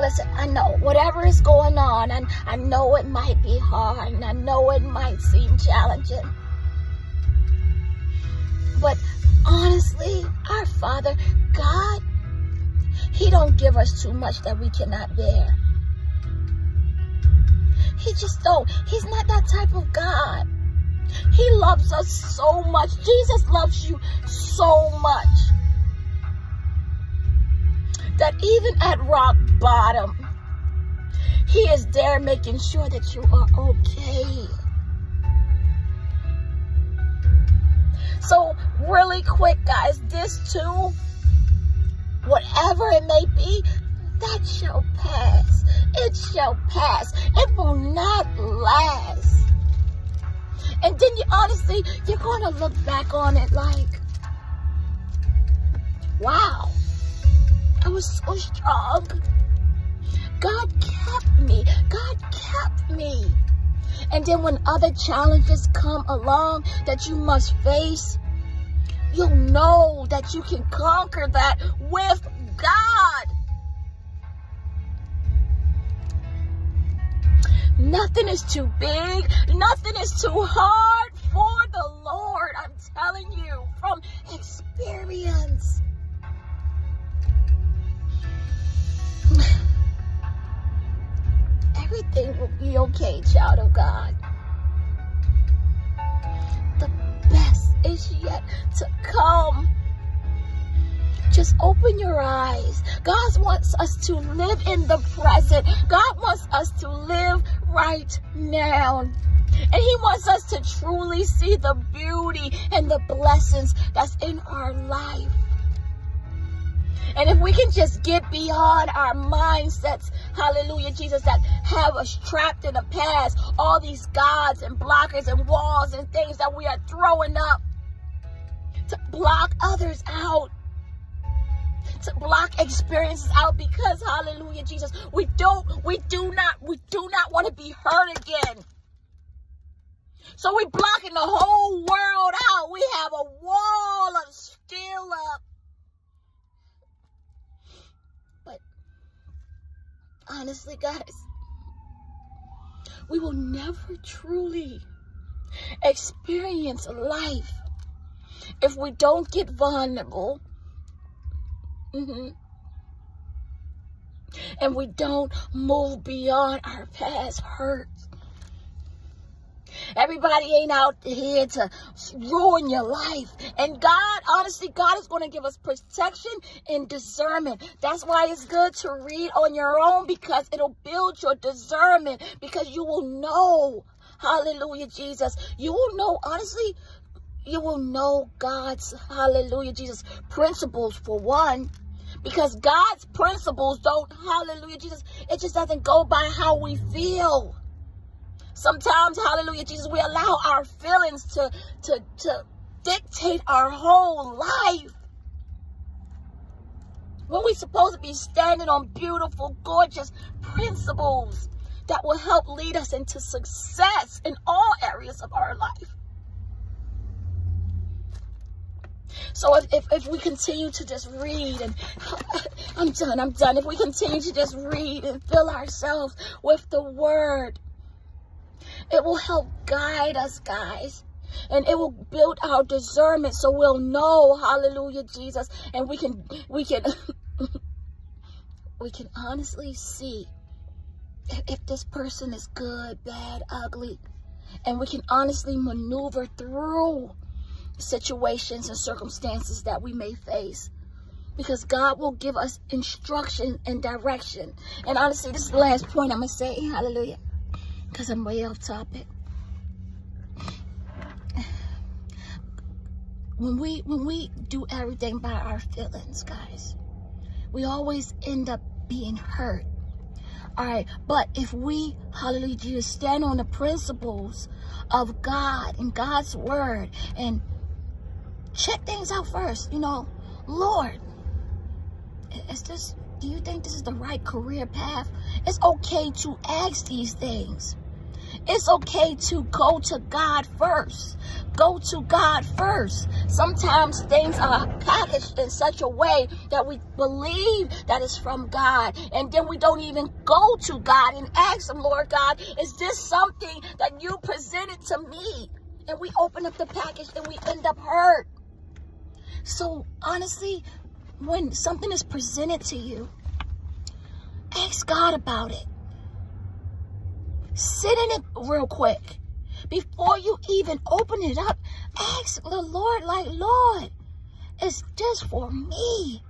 listen, I know whatever is going on, and I know it might be hard, and I know it might seem challenging. But honestly, our Father, God, He don't give us too much that we cannot bear. He just don't. He's not that type of God. He loves us so much. Jesus loves you so much that even at rock bottom, He is there making sure that you are okay. So, really quick, guys, this too, whatever it may be, that shall pass. It shall pass. It will not last. And then you honestly, you're going to look back on it like, wow, was so strong. God kept me. God kept me. And then when other challenges come along that you must face, you'll know that you can conquer that with God. Nothing is too big. Nothing is too hard for the Lord. I'm telling you from experience. Everything will be okay, child of God. The best is yet to come. Just open your eyes. God wants us to live in the present. God wants us to live right now. And he wants us to truly see the beauty and the blessings that's in our life. And if we can just get beyond our mindsets, hallelujah, Jesus, that have us trapped in the past, all these gods and blockers and walls and things that we are throwing up to block others out to block experiences out because hallelujah jesus we don't we do not we do not want to be hurt again. So we're blocking the whole world out. We have a wall of steel up honestly guys we will never truly experience life if we don't get vulnerable Mm-hmm. And we don't move beyond our past hurts. Everybody ain't out here to ruin your life. And God, honestly, God is going to give us protection and discernment. That's why it's good to read on your own because it'll build your discernment because you will know. Hallelujah, Jesus. You will know, honestly, you will know God's, hallelujah, Jesus, principles for one. Because God's principles don't, hallelujah, Jesus, it just doesn't go by how we feel. Sometimes, hallelujah, Jesus, we allow our feelings to, to, to dictate our whole life. When we're supposed to be standing on beautiful, gorgeous principles that will help lead us into success in all areas of our life. So if, if, if we continue to just read and I'm done, I'm done. If we continue to just read and fill ourselves with the word, it will help guide us, guys. And it will build our discernment so we'll know, hallelujah, Jesus. And we can, we can, we can honestly see if, this person is good, bad, ugly. And we can honestly maneuver through situations and circumstances that we may face. Because God will give us instruction and direction. And honestly, this is the last point I'm going to say. Hallelujah. Because I'm way off topic. When we, when we do everything by our feelings, guys, we always end up being hurt. All right, but if we, hallelujah, stand on the principles of God and God's word and check things out first. You know, Lord, is this, do you think this is the right career path? It's okay to ask these things. It's okay to go to God first. Go to God first. Sometimes things are packaged in such a way that we believe that it's from God. And then we don't even go to God and ask Him, Lord God, is this something that you presented to me? And we open up the package and we end up hurt. So honestly, when something is presented to you, ask God about it. Sit in it real quick. Before you even open it up, ask the Lord, like, Lord, is this for me?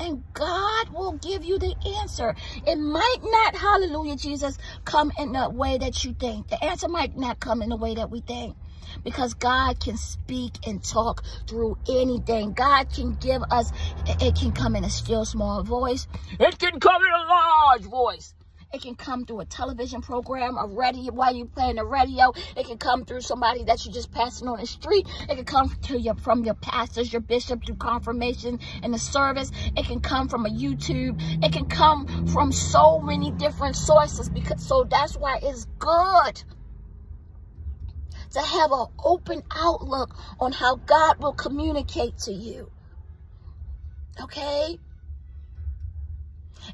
And God will give you the answer. It might not, hallelujah, Jesus, come in the way that you think. The answer might not come in the way that we think because God can speak and talk through anything. God can give us, it can come in a still small voice. It can come in a large voice. It can come through a television program, a radio, while you're playing the radio. It can come through somebody that you're just passing on the street. It can come to you from your pastors, your bishop, through confirmation in the service. It can come from a YouTube. It can come from so many different sources. because So that's why it's good to have an open outlook on how God will communicate to you. Okay?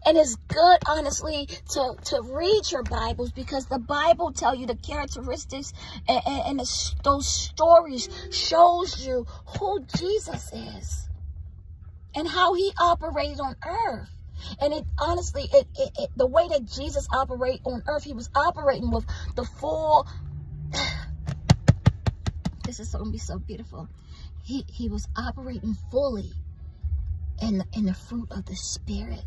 And it's good, honestly, to, to read your Bibles because the Bible tell you the characteristics and, and, and the, those stories shows you who Jesus is and how he operated on earth. And it honestly, it, it, it the way that Jesus operated on earth, he was operating with the full this is going to be so beautiful. He, he was operating fully in, in the fruit of the Spirit.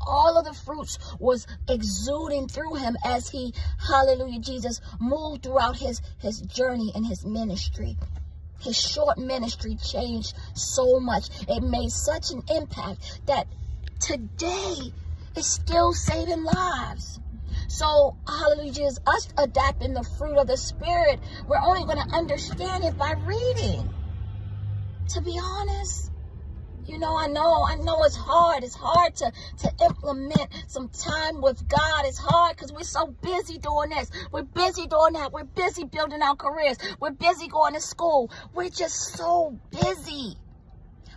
All of the fruits was exuding through him as he, hallelujah, Jesus, moved throughout his, his journey and his ministry. His short ministry changed so much. It made such an impact that today is still saving lives. So, hallelujah, Jesus, us adapting the fruit of the Spirit, we're only going to understand it by reading. To be honest, you know, I know, I know it's hard. It's hard to, to implement some time with God. It's hard because we're so busy doing this. We're busy doing that. We're busy building our careers. We're busy going to school. We're just so busy.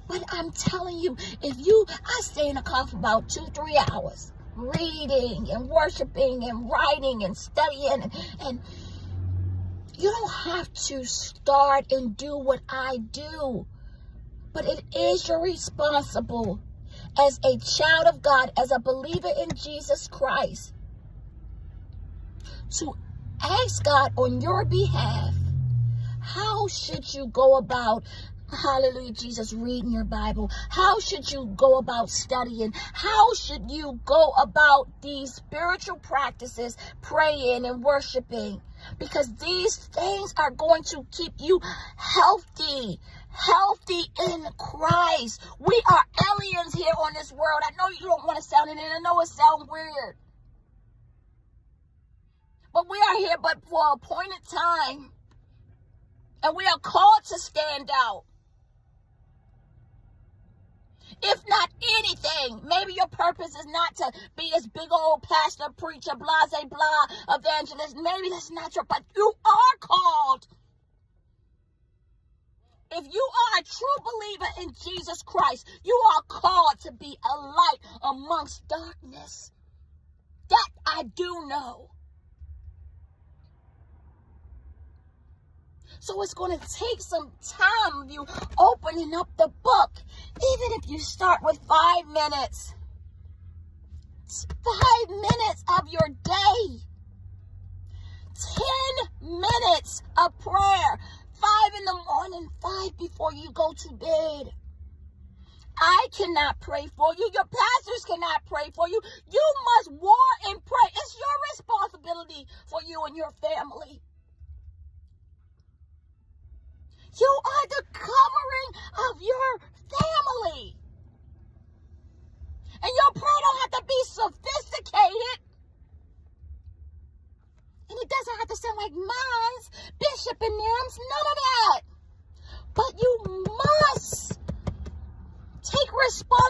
But I'm telling you, if you, I stay in the car for about two, three hours reading and worshiping and writing and studying and, and you don't have to start and do what I do. But it is your responsible as a child of God, as a believer in Jesus Christ, to ask God on your behalf, how should you go about Hallelujah, Jesus, reading your Bible. How should you go about studying? How should you go about these spiritual practices, praying and worshiping? Because these things are going to keep you healthy, healthy in Christ. We are aliens here on this world. I know you don't want to sound it, and I know it sounds weird. But we are here but for a appointed time. And we are called to stand out. If not anything, maybe your purpose is not to be this big old pastor, preacher, blase, blah, evangelist. Maybe that's not your, but you are called. If you are a true believer in Jesus Christ, you are called to be a light amongst darkness. That I do know. So it's going to take some time of you opening up the book. Even if you start with five minutes. Five minutes of your day. Ten minutes of prayer. Five in the morning, five before you go to bed. I cannot pray for you. Your pastors cannot pray for you. You must war and pray. It's your responsibility for you and your family. You are the covering of your family. And your prayer don't have to be sophisticated. And it doesn't have to sound like mine's, Bishop and them's, none of that. But you must take responsibility